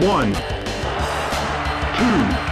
One, two,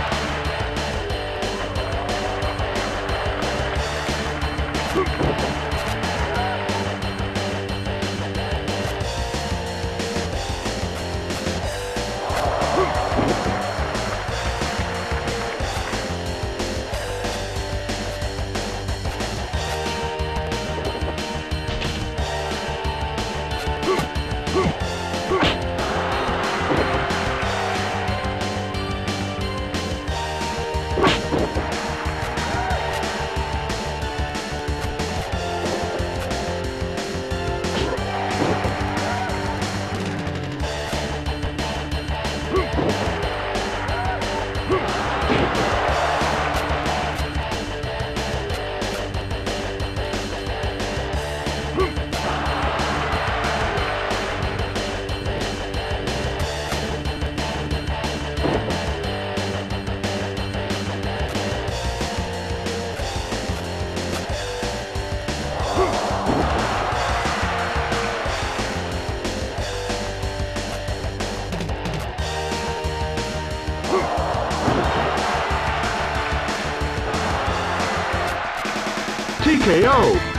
TKO.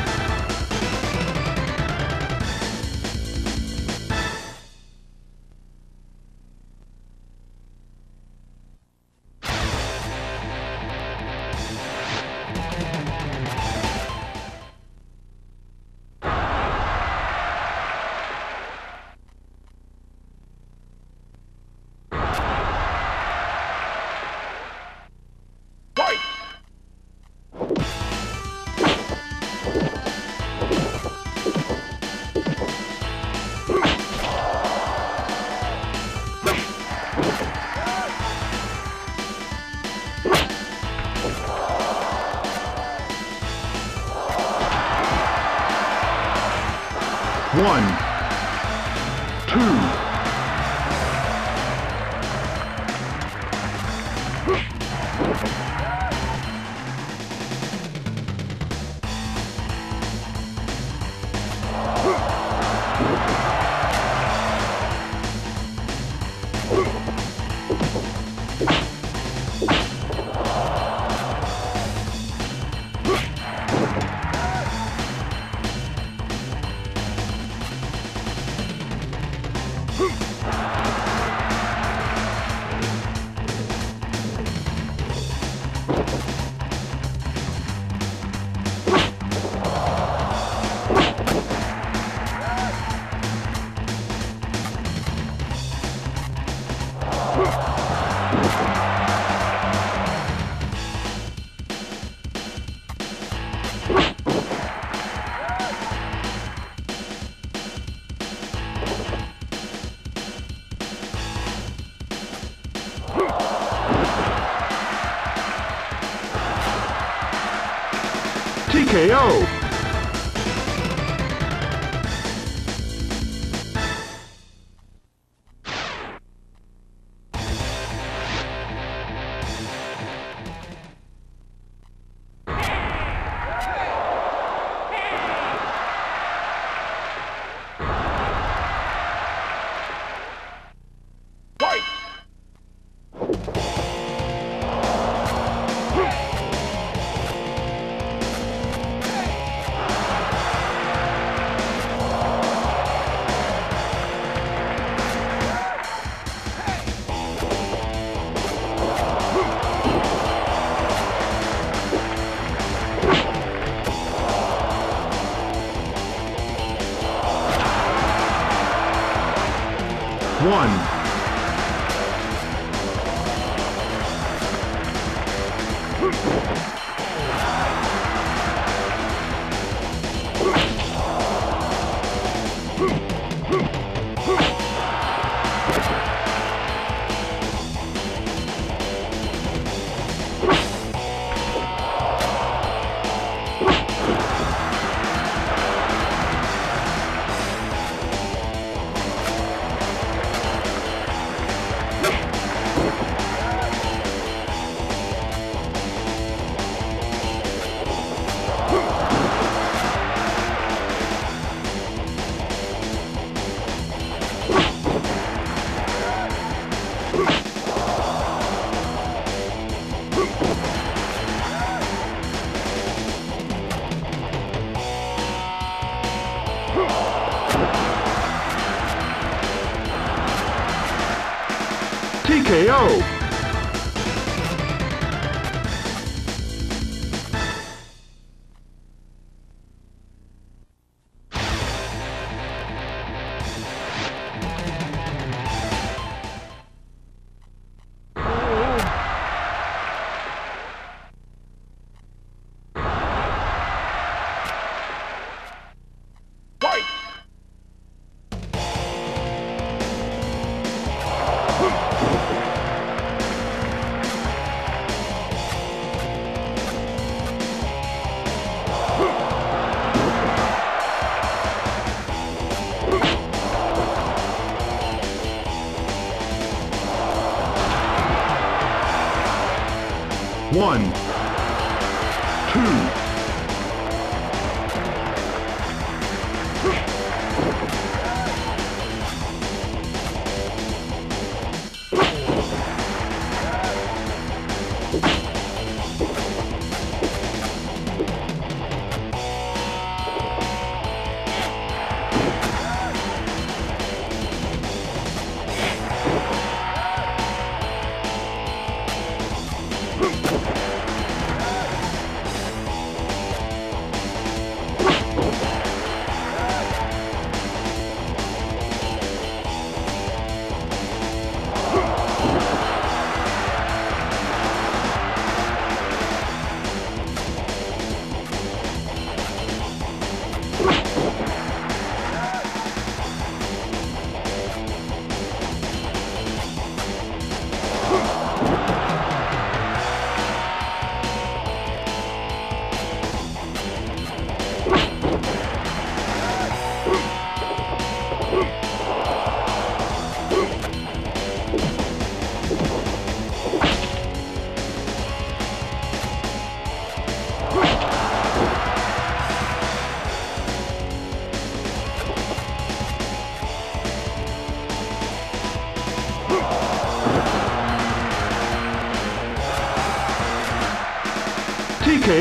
TKO.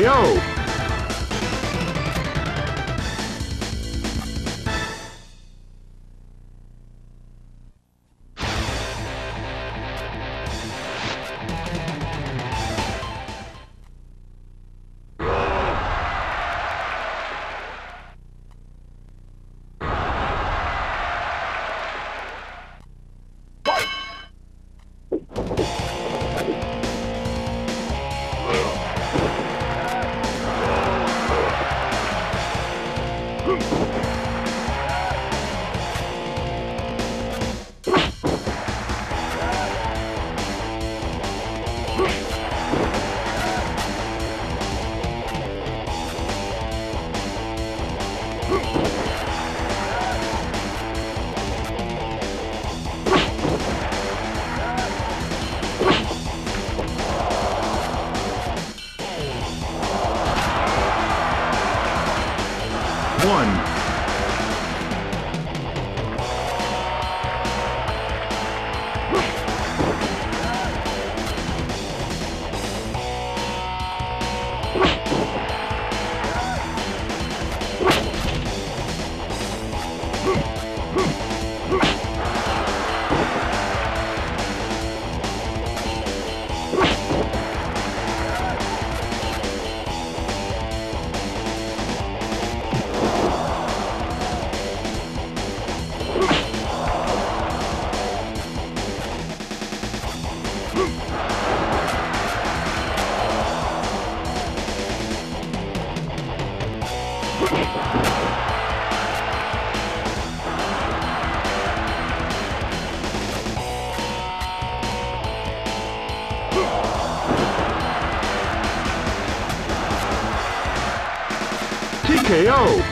TKO. TKO.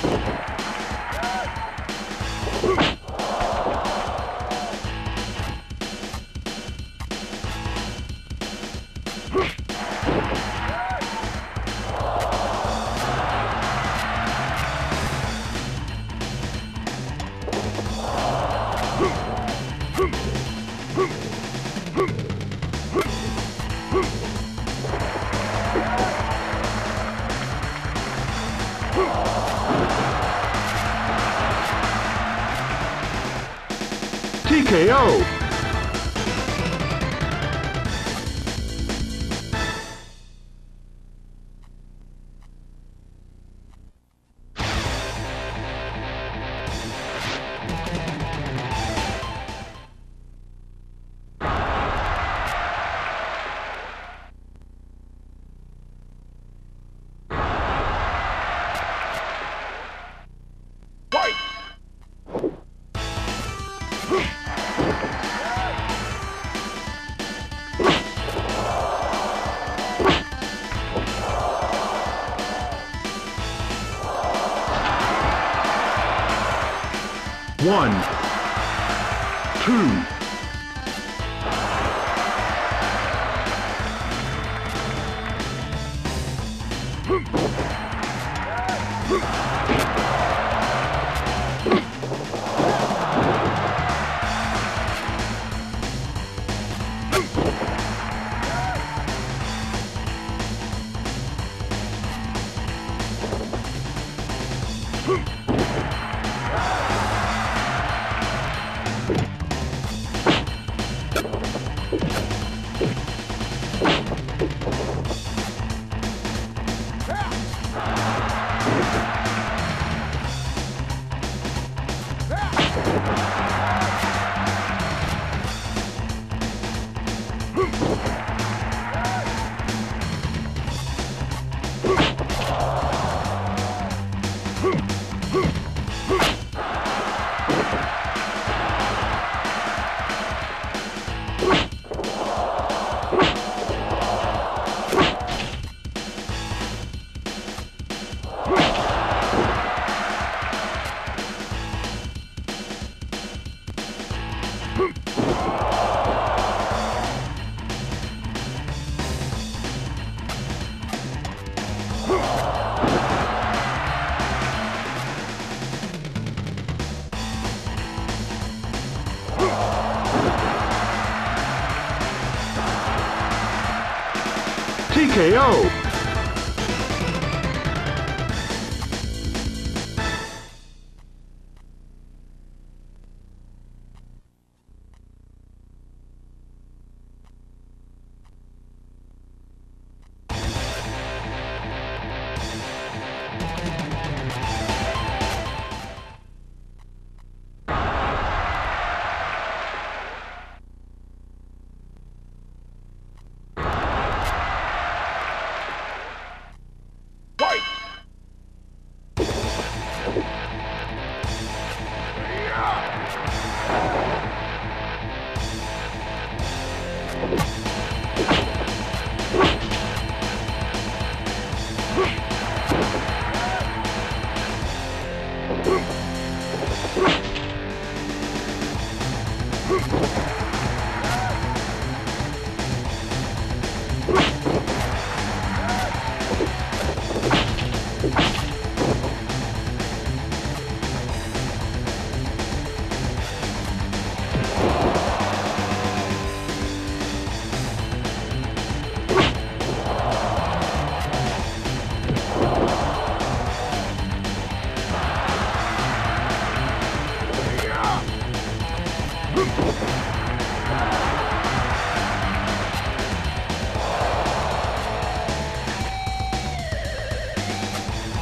TKO. One, two,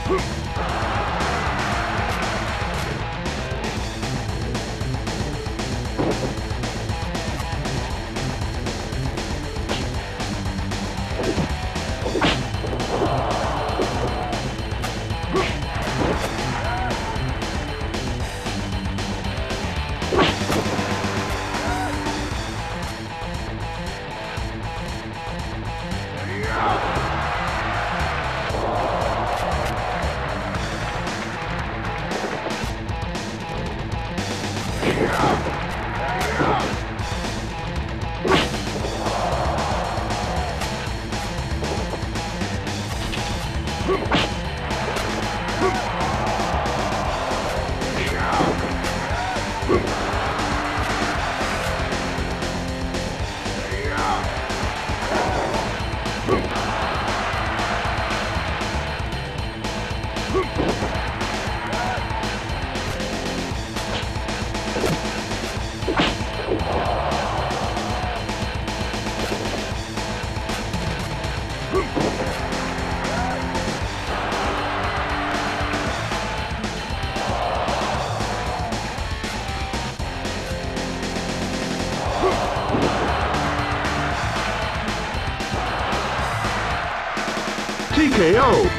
哼。TKO.